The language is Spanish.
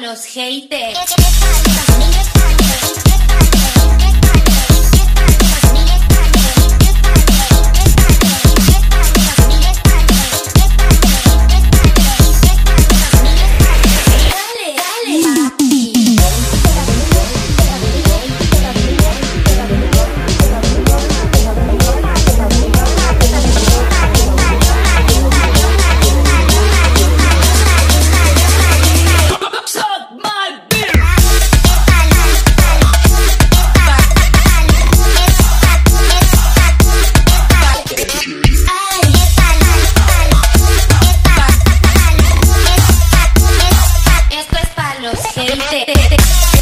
los haters. Hey, hey, hey, hey.